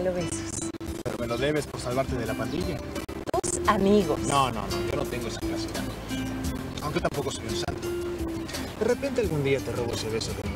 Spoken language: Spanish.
regalo besos. Pero me lo debes por salvarte de la pandilla. Tus amigos. No, no, no, yo no tengo esa clase de amigos. Aunque tampoco soy un santo. De repente algún día te robo ese beso de